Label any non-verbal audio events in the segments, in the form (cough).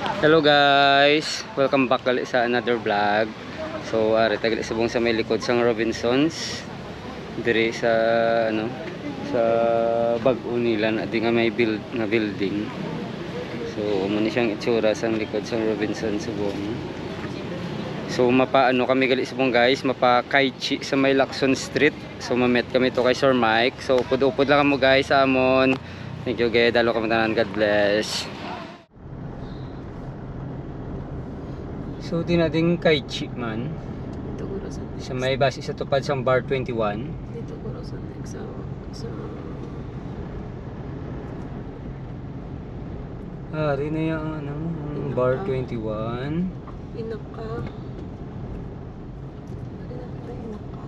Hello guys, welcome back ulit sa another vlog. So, ari tagal subong sa may likod sang Robinsons. Dire sa ano, sa bag-o nila na di nga may build na building. So, mo ni siyang itsura sa likod sang Robinsons subong. So, mapaano kami gali subong guys, mapa Kaichi sa may Lacson Street. So, mamet kami to kay Sir Mike. So, upod-upod lang mo guys sa amon. Thank you guys, dalo kami tanan. God bless. So, di natin kay Chi man. Dito ko sa Sa may base sa tupad sa bar 21. Dito ko sa sa sa Ah, rin na yung ano, bar 21. inaka. Ano na ito inaka?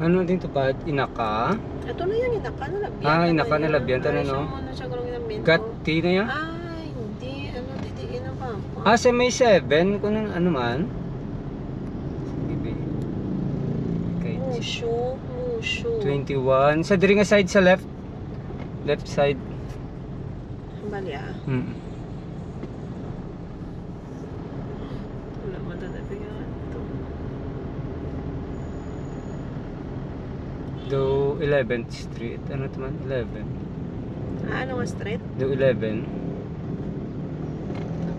Ano din tupad? Inaka? Ito na yan, inaka na labyan. Ah, inaka na yan. labyan, tanan, Ay, no? Gatti na yan? Ay, hindi. Ano, didiin na ba? Ah, sa may 7. Kung ano, ano man. Mushu, mushu. 21. Sa diri nga side sa left. Left side. Bali ah. Mm. Wala man na nabigyan ito. Do 11th Street. Ano ito man? 11. Ah, ano nga street? Do 11.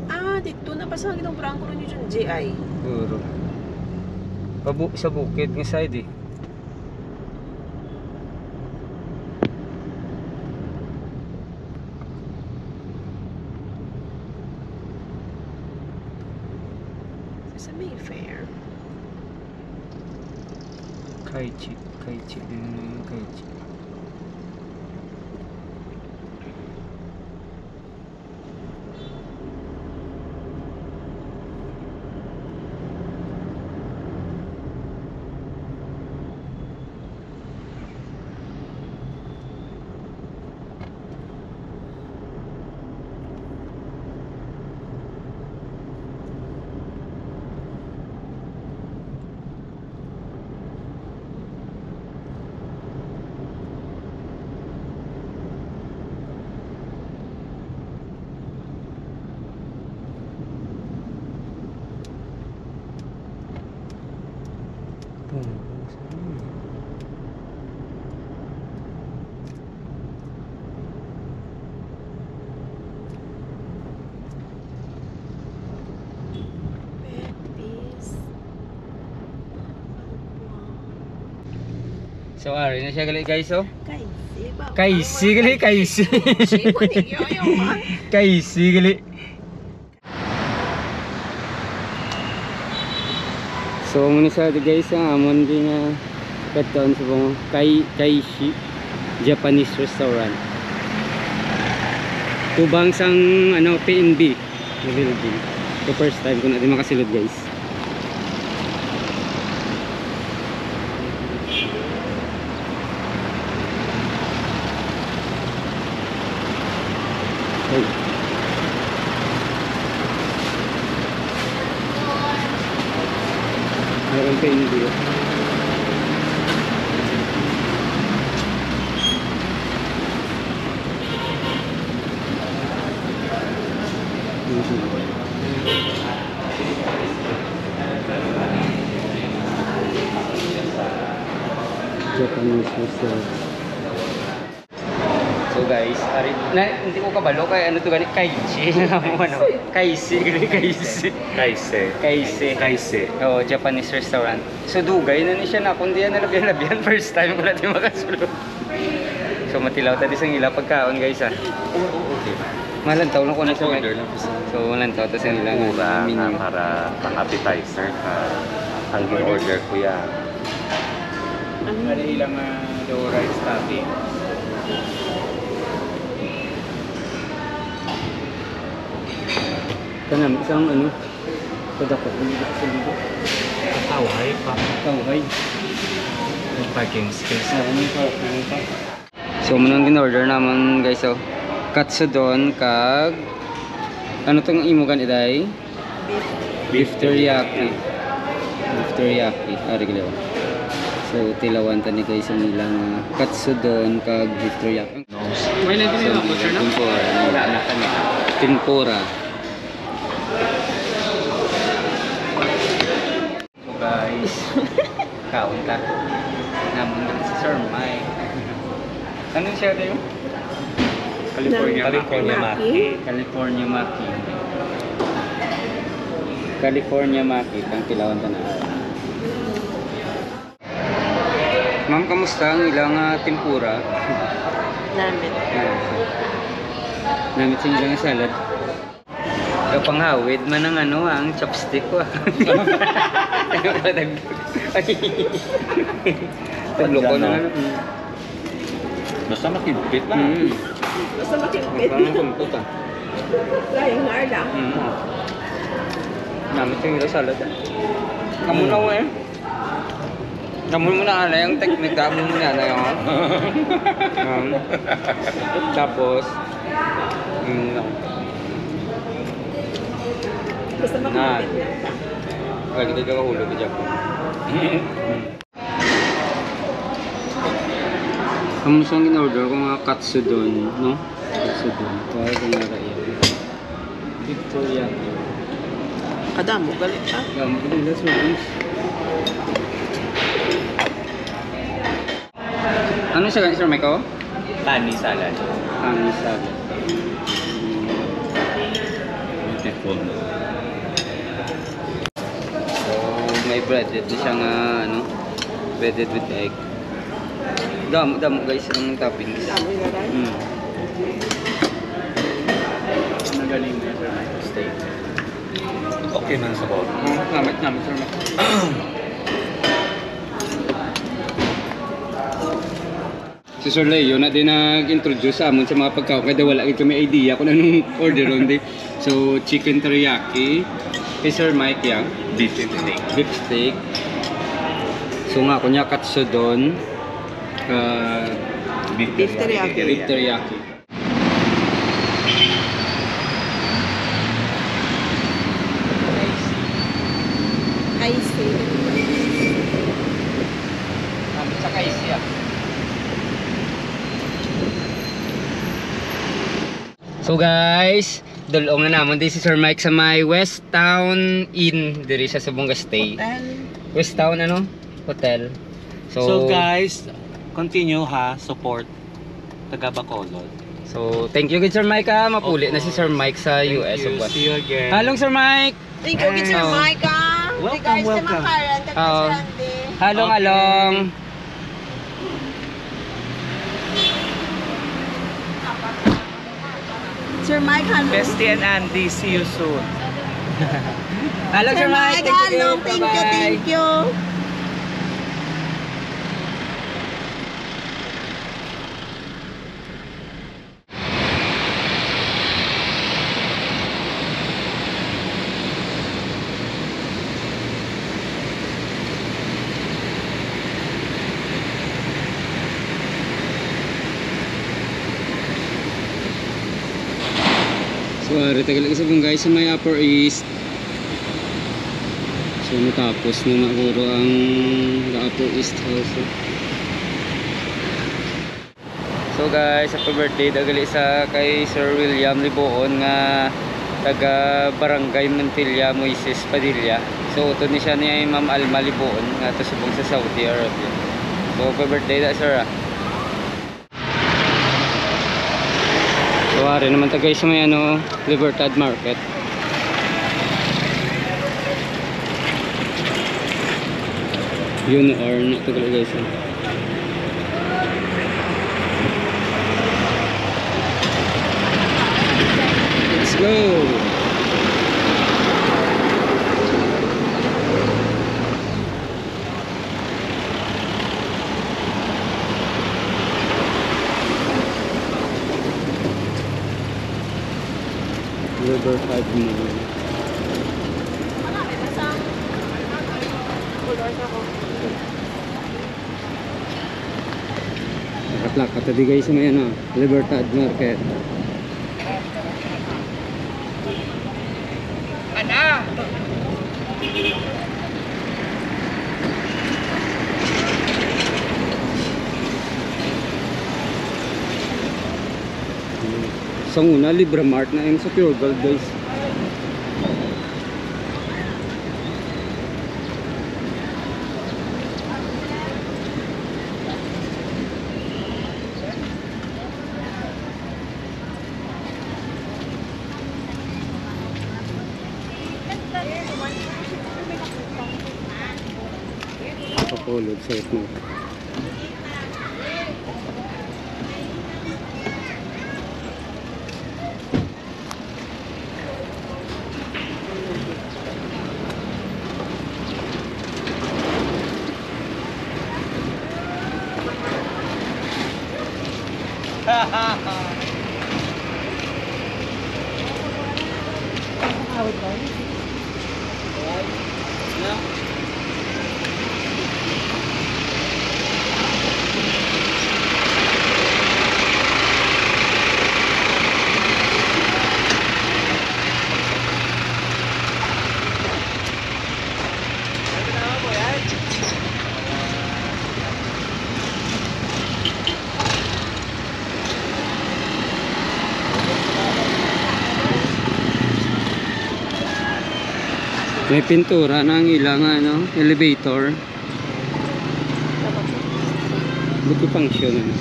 Ah, dito na pasang itong prangko rin yung GI. Siguro. Pabu sa bukid nga side eh. Sa Mayfair. Kaichi. Kaichi din yung Kaichi. Boom. So, ari na siya gali guys oh. Kaisi ba? Kaisi gali, kaisi. (laughs) Kaisi gali. So, muna sa guys ang amon din nga katon sa mga Kai Kaishi Japanese restaurant. Tubang sang ano PNB na building. The first time ko na din makasilod guys. Ay. Meron pa hindi. Japanese restaurant. So guys, ari na hindi ko kabalo kay ano to gani kaichi. (laughs) Ano kaisi gali (laughs) kaisi Kaise. kaisi Kaise. oh Japanese restaurant. So dugay na ni siya na kundi na labyan labyan (laughs) first time ko natin makasulod so matilaw tadi sang ila pagkaon guys ah Okay. malantaw lang ko na sa Order lang so malantaw tas ang ilang mura menu para pang appetizer ka. Ang in-order ko yan. Ada ilang uh, rice topping. Kanam, isang ano, padakot. Tawhay pa. Kaway. Parking space. Ah, ano pa, ano pa. So, munang in-order naman guys, oh. Katsudon, kag... Ano tong imo gan iday? Beef. Teriyaki. beef teriyaki. Ari gila. So tilawan ta ni guys ang ilang katsudon kag beef teriyaki. May lang din So, yung butcher na? Tempura. Tempura. So guys, kaon ta. Namun si Sir Mike. Anong siya tayo? California, California Maki. California Maki. California Maki, pang tilawan ta na. Ma'am, kamusta ang ilang ah, tempura? Namin. Namit sa ilang salad. Yung panghawid man ang ano, ah, ang chopstick ko. ah. (laughs) (laughs) Tagloko na ano. Mm. Basta makibit lang. Mm. Basta makimpit. Parang kumput (laughs) ah. Flying hard lang. Mm. Namit sa ilang salad. ah. Kamu na eh. Kamu mo na ano yung technique kamu mo na ano yung (laughs) um, tapos mm, Basta Na. makimpit lang. lagi ka kahulog ka dyan. Kamu siyang in-order ko mga katsudon, no? Katsudon. Kaya ko nga raya. Victoria. Kadamo, galit ka. Gamit ko nila service. Ano siya ganyan, Sir Michael? Tani salad. Ano sabi? Beautiful. So, may breaded na siyang ah, ano, breaded with egg. Damo, damo guys, ang toppings. Mm. Magaling na sir. Steak. Okay man sa bawat. Oh, namit, namit, Sir. Si Sir Leo na din nag-introduce sa amon sa mga pagkaon kaya wala gid kami idea kung anong (laughs) order on di. So chicken teriyaki, kay Sir Mike yang Beef steak. beef steak. So nga kunya katsudon, uh, Beef Beef teriyaki. beef teriyaki. I see. Sa kaisya. So guys, dulong na naman din si Sir Mike sa may West Town Inn diri sa Sabunga Stay. Hotel. West Town ano? Hotel. So, So, guys, continue ha, support taga Bacolod. So thank you good Sir Mike ha. Mapuli na si Sir Mike sa Thank US. you. See you again. Halong Sir Mike. Thank you, Mr. Oh. Micah. Welcome, Regards welcome. to Makaran, Oh. Tagpasrande. Halong Okay. along. Sir Mike, hello. Bestie and Andy, see you soon. (laughs) Halong Sir Mike. hello. Thank you, Bye-bye. thank you. Ari tagal isa pong guys sa may Upper East. So, natapos na maguro ang the Upper East House. So guys, happy birthday dagali sa kay Sir William Liboon nga taga Barangay Mantilla, Moises Padilla. So uto ni siya ni Ma'am Alma Liboon nga to subong sa Saudi Arabia. So happy birthday da sir ah. So ari naman ta guys sa may ano Libertad Market. Yun or na to guys. eh. Let's go! Riverside Mall. Nakaplak ka tadi guys may ano, Libertad Market. Sa una, Libra Mart na yung sa Pure Gold guys. Kapulog sa mo. May pintura ng ilang ano, elevator. Buti function ano.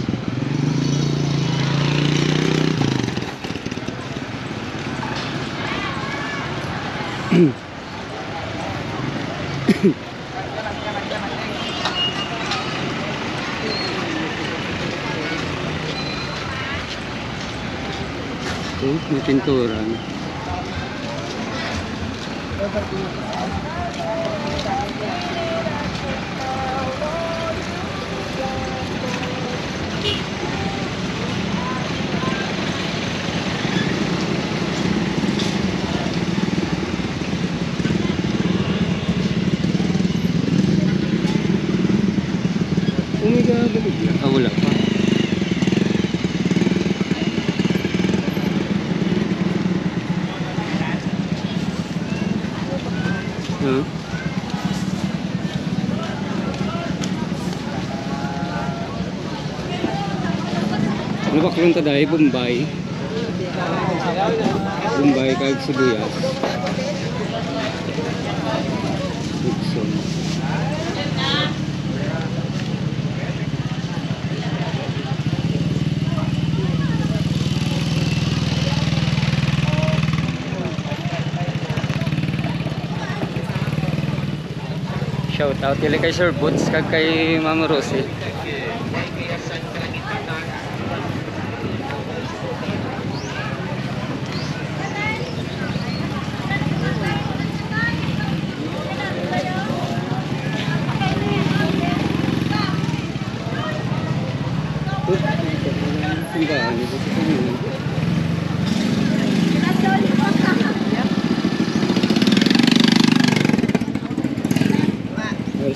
(coughs) Oh, may pintura. Ano. Umiga balik na. Ah, wala pa. Huh? Ano ba kung taday? Bombay. Bombay kag Sibuyas. Shout out dili kay Sir Boots kag kay Ma'am Rosie. Simbahan ito sa kanila.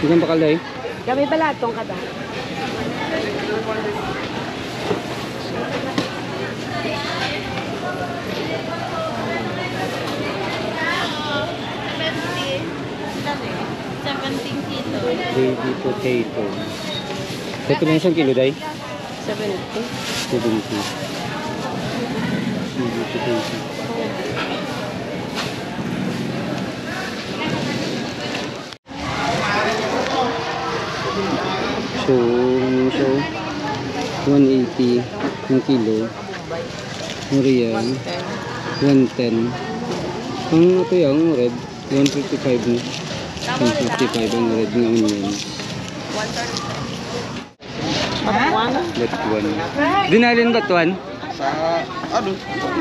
Ikan bakal day? Kami balatong ka ba? Baby potato. Ito na isang kilo day? 70. 70. Baby potato. So, ano siya? 180 yung kilo. Muriel, 110. Ang ito yung red, 155 na. 155 ang red ng onion. One? Batuan. Dinalin batuan? Sa, ano,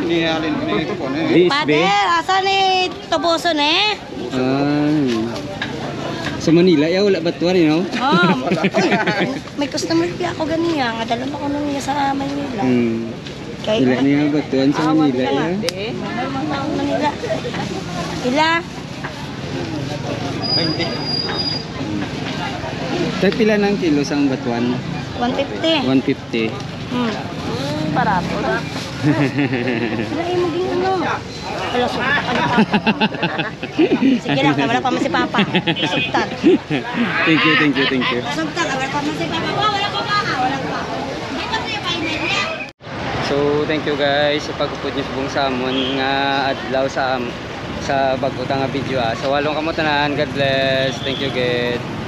halin pinito ko. Lisbe? Pader, asa ni Toboso ne? Ah. Sa Sa Manila, ya wala batuan, you know? Ah, (laughs) uy, may customer pa ako ganiya. Nga dala ko nung niya sa Manila. Hmm. Kay Wala niya batuan sa Awan Manila, ya. Tao Manila. Ila? Kaya pila ng kilo sa batuan? 150. 150. Hmm. Barato na. Wala yung maging ano. Wala, sugtan. (laughs) Sige lang, wala pa man si Papa. Sugtan. thank you, thank you, thank you. Sugtan, wala pa man si Papa. Wala pa pa. Wala pa. Pa So, thank you guys sa pagpupod niyo sa buong samon nga adlaw sa sa bago nga video ah. Sa walong kamutanan, God bless. Thank you, God.